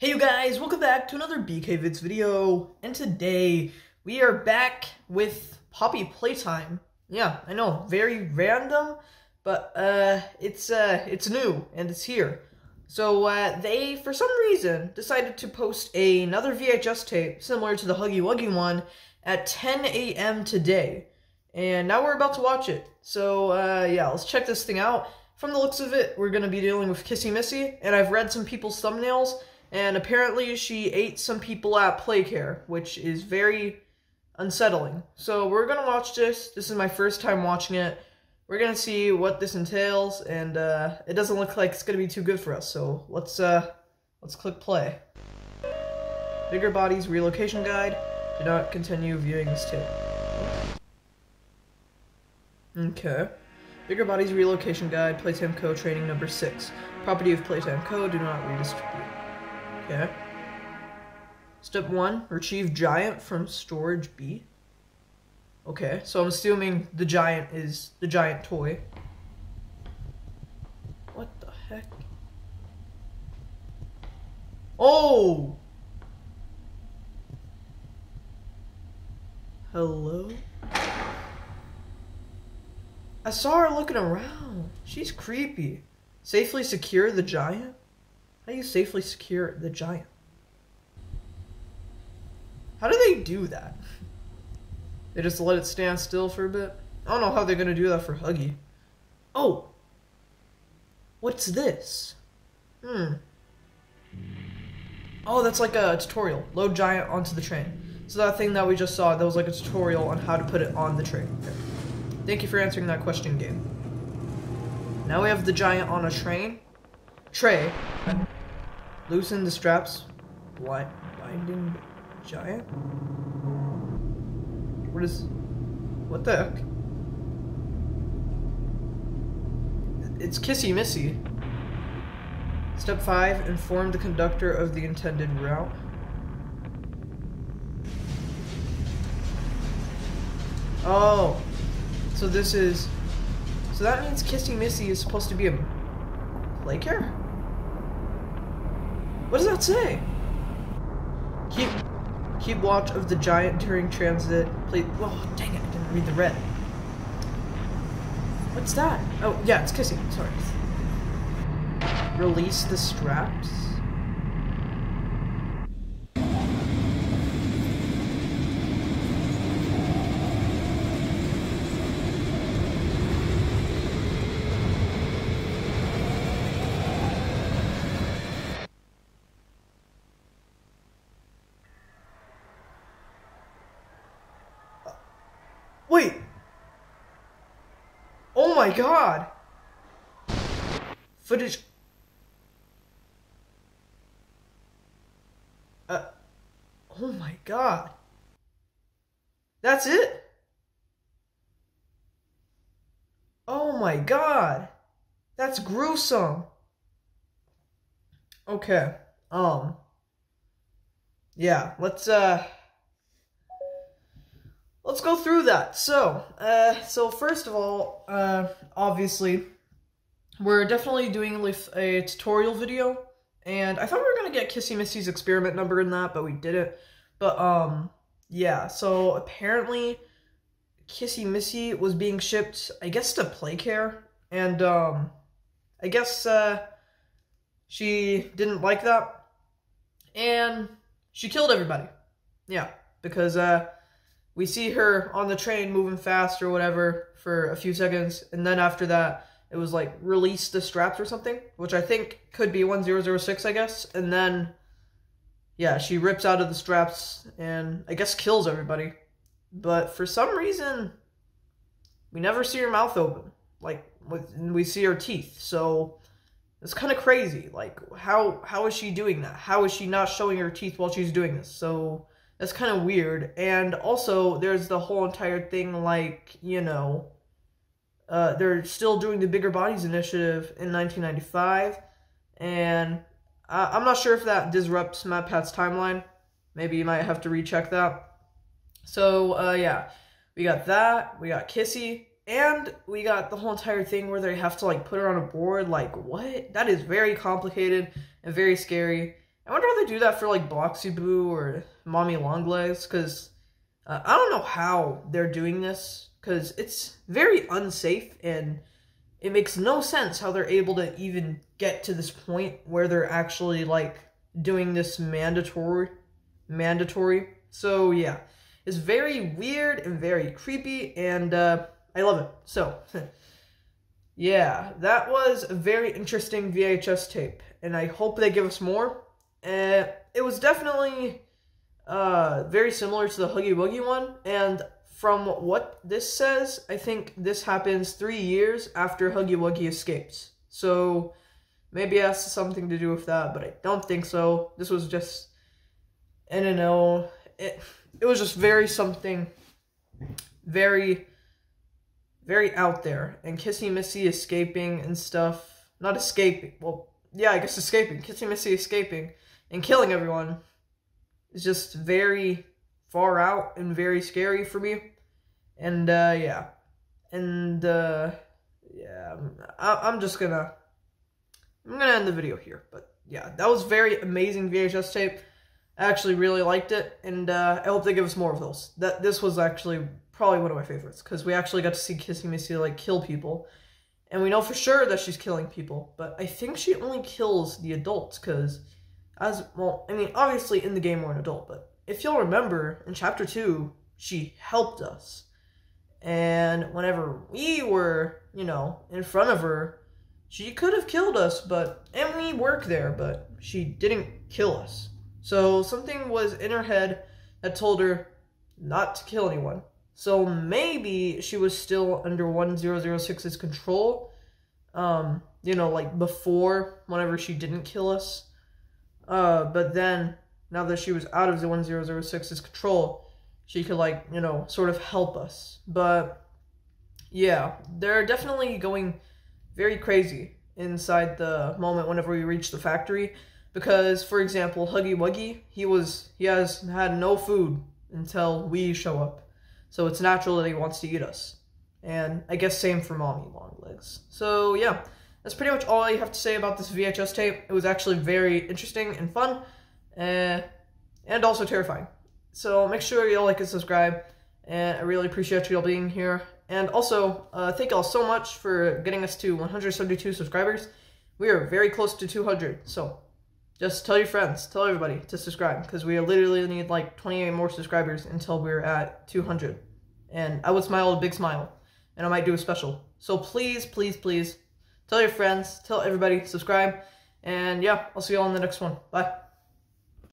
Hey you guys, welcome back to another BK Vids video, and today we are back with Poppy Playtime. Yeah, I know, very random, but uh, it's uh, it's new and it's here. So uh, they, for some reason, decided to post another VHS tape similar to the Huggy Wuggy one at 10 a.m. today, and now we're about to watch it. So uh, yeah, let's check this thing out. From the looks of it, we're gonna be dealing with Kissy Missy, and I've read some people's thumbnails and apparently she ate some people at Playcare, which is very unsettling. So we're gonna watch this. This is my first time watching it. We're gonna see what this entails, and uh, it doesn't look like it's gonna be too good for us. So let's uh, let's click play. Bigger Bodies Relocation Guide. Do not continue viewing this tape. Okay. Bigger Bodies Relocation Guide, Playtime Co. Training Number 6. Property of Playtime Co. Do not redistribute. Okay. Step one, retrieve giant from storage B. Okay, so I'm assuming the giant is the giant toy. What the heck? Oh! Hello? I saw her looking around. She's creepy. Safely secure the giant? How do you safely secure the giant? How do they do that? They just let it stand still for a bit? I don't know how they're gonna do that for Huggy. Oh! What's this? Hmm. Oh, that's like a tutorial. Load giant onto the train. So that thing that we just saw, that was like a tutorial on how to put it on the train. Okay. Thank you for answering that question, game. Now we have the giant on a train. Tray. Loosen the straps. What? Binding giant? What is... What the heck? It's Kissy Missy. Step 5. Inform the conductor of the intended route. Oh. So this is... So that means Kissy Missy is supposed to be a... Playcare? What does that say? Keep keep watch of the giant during transit. Please. Oh, dang it! I didn't read the red. What's that? Oh, yeah, it's kissing. Sorry. Release the straps. Wait. Oh my god. Footage. Uh. Oh my god. That's it? Oh my god. That's gruesome. Okay. Um. Yeah, let's, uh let's go through that. So, uh, so first of all, uh, obviously, we're definitely doing a tutorial video, and I thought we were gonna get Kissy Missy's experiment number in that, but we didn't. But um, yeah. So apparently, Kissy Missy was being shipped, I guess, to Playcare, and um, I guess uh, she didn't like that, and she killed everybody. Yeah, because uh we see her on the train moving fast or whatever for a few seconds, and then after that, it was like release the straps or something, which I think could be 1006, I guess, and then, yeah, she rips out of the straps and I guess kills everybody. But for some reason, we never see her mouth open. Like, we see her teeth, so it's kind of crazy. Like, how how is she doing that? How is she not showing her teeth while she's doing this? So that's kind of weird. And also, there's the whole entire thing, like, you know, uh, they're still doing the Bigger Bodies Initiative in 1995. And I- I'm not sure if that disrupts MatPat's timeline. Maybe you might have to recheck that. So, uh, yeah, we got that. We got Kissy. And we got the whole entire thing where they have to, like, put her on a board. Like, what? That is very complicated and very scary. I wonder how they do that for like Boxy Boo or Mommy Longlegs, because uh, I don't know how they're doing this, because it's very unsafe and it makes no sense how they're able to even get to this point where they're actually like doing this mandatory mandatory. So yeah it's very weird and very creepy and uh, i love it. So yeah that was a very interesting vhs tape and i hope they give us more uh, it was definitely uh, very similar to the huggy wuggy one and from what this says, I think this happens three years after Huggy Wuggy escapes. So maybe it has something to do with that, but I don't think so. This was just, I don't know, it, it was just very something, very, very out there. And Kissy Missy escaping and stuff, not escaping, well, yeah, I guess escaping, Kissy Missy escaping and killing everyone is just very far out and very scary for me. And uh, yeah, and uh, yeah, I- I'm just gonna I'm gonna end the video here. But yeah, that was very amazing VHS tape. I actually really liked it, and uh, I hope they give us more of those. That this was actually probably one of my favorites because we actually got to see Kissy Missy like kill people, and we know for sure that she's killing people. But I think she only kills the adults because, as well, I mean, obviously in the game we're an adult, but if you'll remember, in chapter 2, she helped us. And whenever we were, you know, in front of her, she could have killed us, but, and we work there, but she didn't kill us. So something was in her head that told her not to kill anyone. So maybe she was still under 1006's control, um, you know, like before, whenever she didn't kill us. Uh, but then now that she was out of the 1006's control, she could like, you know, sort of help us. But yeah, they're definitely going very crazy inside the moment whenever we reach the factory because for example, Huggy Wuggy, he was he has had no food until we show up. So it's natural that he wants to eat us. And I guess same for Mommy Longlegs. So yeah, that's pretty much all I have to say about this VHS tape. It was actually very interesting and fun uh, and also terrifying. So make sure you all like and subscribe, and I really appreciate you all being here. And also, uh, thank y'all so much for getting us to 172 subscribers. We are very close to 200, so just tell your friends, tell everybody to subscribe, because we literally need like 28 more subscribers until we're at 200. And I would smile a big smile, and I might do a special. So please, please, please, tell your friends, tell everybody, subscribe, and yeah, I'll see you all in the next one. Bye.